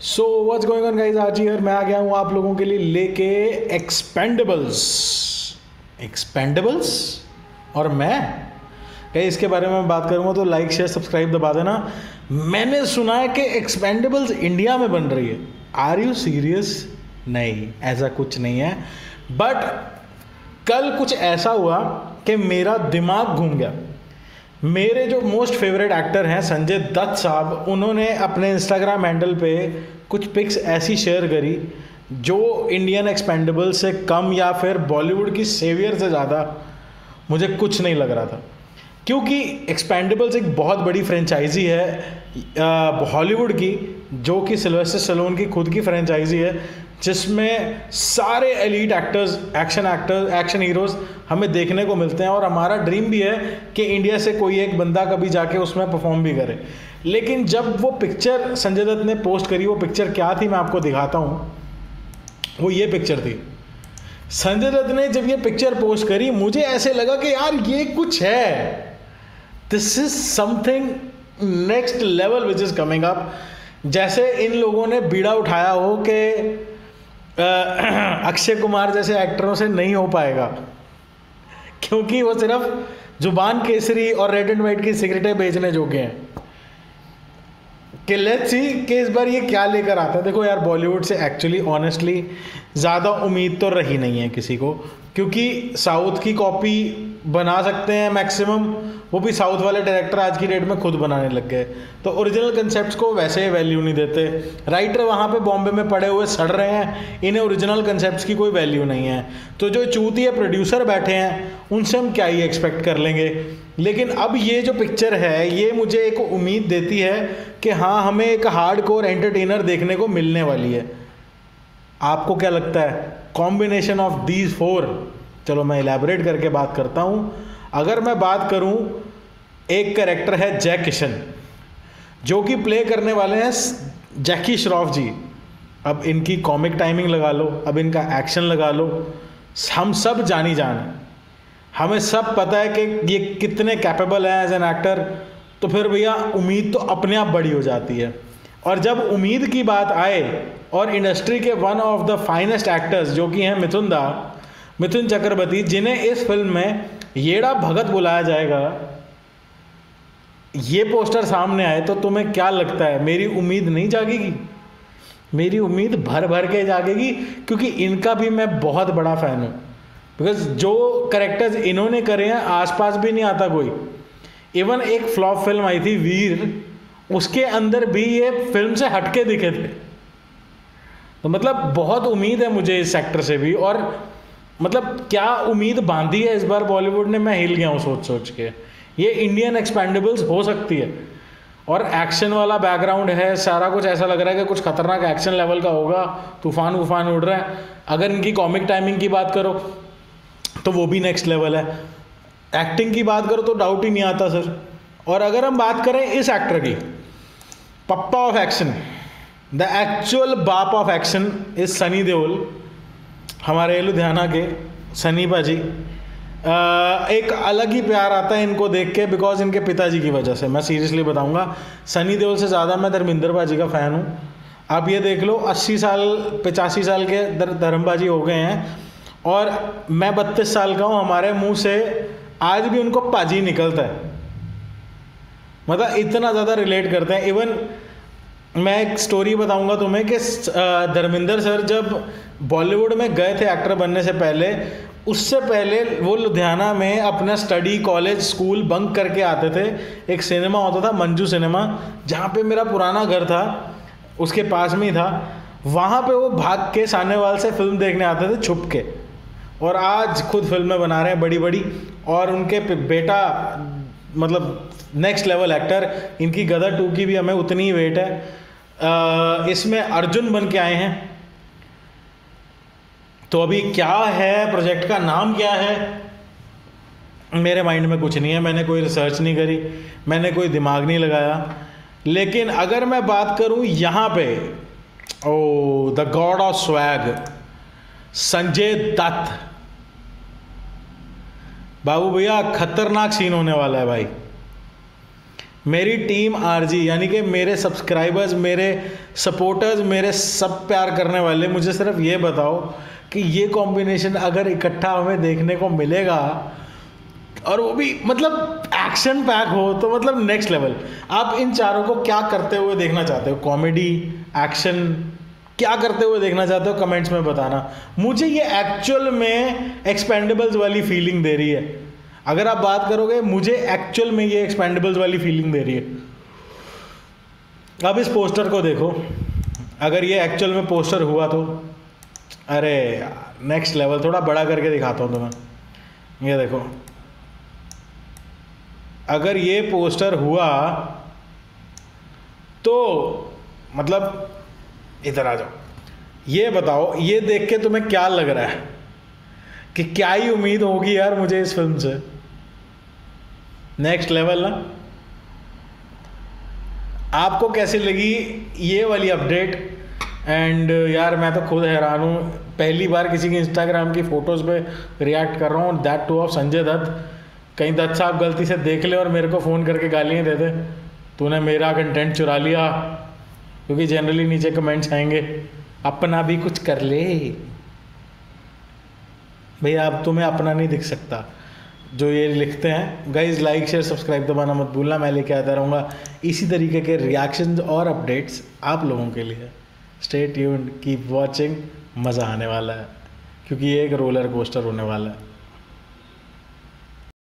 So what's going on guys आज here मैं आ गया हूँ आप लोगों के लिए लेके एक्सपेंडेबल्स एक्सपेंडेबल्स और मैं? कहीं इसके बारे में बात करूँगा तो लाइक शेयर सब्सक्राइब दबा देना। मैंने सुना है कि एक्सपेंडेबल्स इंडिया में बन रही है। आर यू सीरियस नहीं, ऐसा कुछ नहीं है। बट कल कुछ ऐसा हुआ कि मेरा दिमाग घूम गया। मेरे जो मोस्ट फेवरेट एक्टर हैं, संजय दत्त साहब, उन्होंने अपने इंस्टाग्राम हैंडल पे कुछ पिक्स ऐसी शेयर करी, जो इंडियन एक्सपेंडेबल से कम या फिर बॉलीवुड की सेवियर से ज़्यादा मुझे कुछ नहीं लग रहा था। क्योंकि एक्सपेंडेबल्स एक बहुत बड़ी फ्रेंचाइजी है हॉलीवुड की, जो कि सिल्वेस्टर सलोन की खुद की फ्रेंचाइजी है जिसमें सारे elite actors action actors action heroes हमें देखने को मिलते हैं और हमारा ड्रीम भी है कि इंडिया से कोई एक बंदा कभी जाके उसमें परफॉर्म भी करे। लेकिन जब वो पिक्चर संजय दत्त ने पोस्ट करी, वो पिक्चर क्या थी मैं आपको दिखाता हूँ। वो ये पिक्चर थी। संजय दत्त ने जब ये पिक्चर पोस्ट करी, मुझे ऐसे लगा कि यार ये कुछ है। This is something next level which is coming up जैसे इन लोगों ने बीड़ा उठाया हो कि अक्षय कुमार जैसे एक्टरों से नहीं हो पाएगा। क्योंकि वो सिर्फ़ ज़ुबान केसरी और रेड एंड वाइट की सिगरेटें बेचने जोगे हैं। कि लेट्स सी कि इस बार ये क्या लेकर आता है। देखो यार बॉलीवुड से एक्चुअली ऑनेस्टली ज़्यादा उम्मीद तो रही नहीं है किसी को। क्योंकि साउथ की कॉपी बना सकते हैं मैक्सिमम वो भी साउथ वाले डायरेक्टर आज की डेट में खुद बनाने लग गए। तो ओरिजिनल कंसेप्ट को वैसे ही वैल्यू नहीं देते। राइटर वहाँ पे बॉम्बे में पड़े हुए सड़ रहे हैं। इन्हें ओरिजिनल कंसेप्ट की कोई वैल्यू नहीं है। तो जो चूतिया प्रोड्यूसर बैठे हैं, उनसे हम क्या ही एक्सपेक्ट कर लेंगे? लेकिन अब ये जो पिक्चर है, ये मुझे एक उम्मीद देती है कि हाँ हमें एक हार्ड कोर एंटरटेनर देखने को मिलने वाली है। आपको क्या लगता है? कॉम्बिनेशन ऑफ़ दीज फोर चलो मैं इलेबोरेट करके बात करता हूँ। अगर मैं बात करूँ एक करेक्टर है जय किशन, जो कि प्ले करने वाले हैं जैकी श्रॉफ जी। अब इनकी कॉमिक टाइमिंग लगा लो, अब इनका एक्शन लगा लो। हम सब जानी जान। हमें सब पता है कि ये कितने कैपेबल हैं एज एन एक्टर तो फिर भैया, उम्मीद तो अपने आप बड़ी हो जाती है। और जब उम्मीद की बात आए, और इंडस्ट्री के one of the finest actors जो कि हैं मिथुन दा, मिथुन चक्रवर्ती, जिन्हें इस फ़िल्म में येड़ा भगत बुलाया जाएगा ये पोस्टर सामने आए तो तुम्हें क्या लगता है? मेरी उम्मीद नहीं जागेगी? मेरी उम्मीद भर भर के जागेगी, क्योंकि इनका भी मैं बहुत बड़ा फ़ैन हूँ। बिकॉज़ जो करेक्टर्स इन्होंने करे हैं, आसपास भी नहीं आता कोई। इवन एक फ्लॉप फ़िल्म आई थी, वीर, उसके अंदर भी ये फ़िल्म से हटके दिखे थे। तो मतलब बहुत उम्मीद है मुझे इस सेक्टर से भी, और मतलब क्या उम्मीद बांधी है इस बार बॉलीवुड ने? मैं हिल गया हूँ सोच सोच के। ये इंडियन एक्सपेंडेबल्स हो सकती है। और एक्शन वाला बैकग्राउंड है, सारा कुछ ऐसा लग रहा है कि कुछ खतरनाक एक्शन लेवल का होगा, तूफ़ान वूफान उड़ रहा है। अगर इनकी कॉमिक टाइमिंग की बात करो तो वो भी नेक्स्ट लेवल है। एक्टिंग की बात करो तो डाउट ही नहीं आता सर और अगर हम बात करें इस एक्टर की पप्पा ऑफ़ एक्शन द एक्चुअल बाप of action is Sunny Deol हमारे लुधियाना के सनी भाजी एक अलग ही प्यार आता है इनको देख के बिकॉज़ इनके पिताजी की वजह से। मैं सीरियसली बताऊँगा सनी देओल से ज़्यादा मैं धर्मिंदर बाजी का फ़ैन हूँ। आप ये देख लो, अस्सी साल, पचासी साल के धर्मबाजी हो गए हैं और मैं बत्तीस साल का हूँ, हमारे मुँह से आज भी उनको पाजी निकलता है। मतलब इतना ज़्यादा रिलेट करते हैं। इवन मैं एक स्टोरी बताऊँगा तुम्हें कि धर्मिंदर सर जब बॉलीवुड में गए थे एक्टर बनने से पहले उससे पहले वो लुधियाना में अपना स्टडी कॉलेज स्कूल बंक करके आते थे। एक सिनेमा होता था, मंजू सिनेमा जहाँ पे मेरा पुराना घर था, उसके पास में ही था। वहाँ पे वो भाग के सानेवाल से फ़िल्म देखने आते थे, छुप के। और आज खुद फ़िल्में बना रहे हैं बड़ी बड़ी और उनके बेटा मतलब नेक्स्ट लेवल एक्टर इनकी गदर टू की भी हमें उतनी ही वेट है। इसमें अर्जुन बन के आए हैं। तो अभी क्या है? प्रोजेक्ट का नाम क्या है? मेरे माइंड में कुछ नहीं है। मैंने कोई रिसर्च नहीं करी। मैंने कोई दिमाग नहीं लगाया। लेकिन अगर मैं बात करूँ यहाँ पे, ओ the god of swag Sanjay Dutt. बाबू भैया, खतरनाक सीन होने वाला है भाई। मेरी टीम आरजी यानी कि मेरे सब्सक्राइबर्स मेरे सपोर्टर्स मेरे सब प्यार करने वाले, मुझे सिर्फ़ ये बताओ कि ये कॉम्बिनेशन अगर इकट्ठा हमें देखने को मिलेगा, और वो भी मतलब एक्शन पैक हो तो मतलब नेक्स्ट लेवल आप इन चारों को क्या करते हुए देखना चाहते हो? कॉमेडी एक्शन क्या करते हुए देखना चाहते हो? कमेंट्स में बताना। मुझे ये एक्चुअल में एक्सपेंडेबल्स वाली फीलिंग दे रही है। अगर आप बात करोगे, मुझे एक्चुअल में ये एक्सपेंडेबल्स वाली फीलिंग दे रही है। अब इस पोस्टर को देखो। अगर ये एक्चुअल में पोस्टर हुआ तो। अरे नेक्स्ट लेवल थोड़ा बड़ा करके दिखाता हूँ तुम्हें। ये देखो। अगर ये पोस्टर हुआ तो मतलब इधर आ जाओ। ये बताओ, ये देख के तुम्हें क्या लग रहा है? कि क्या ही उम्मीद होगी यार मुझे इस फ़िल्म से। नेक्स्ट लेवल ना। आपको कैसी लगी ये वाली अपडेट एंड यार, मैं तो खुद हैरान हूँ। पहली बार किसी की इंस्टाग्राम की फ़ोटोज़ पे रिएक्ट कर रहा हूँ। That too of Sanjay Dutt कहीं दत्त साहब गलती से देख ले और मेरे को फ़ोन करके गालियाँ दे दे। तूने मेरा कंटेंट चुरा लिया। क्योंकि जनरली नीचे कमेंट्स आएँगे। अपना भी कुछ कर ले। भैया अब तुम्हें अपना नहीं दिख सकता। जो ये लिखते हैं गाइज़ लाइक शेयर सब्सक्राइब दबाना मत भूलना। मैं लेके आता रहूँगा। इसी तरीके के रिएक्शंस और अपडेट्स आप लोगों के लिए। स्टे यून कीप वॉचिंग मज़ा आने वाला है, क्योंकि ये एक रोलर कोस्टर होने वाला है।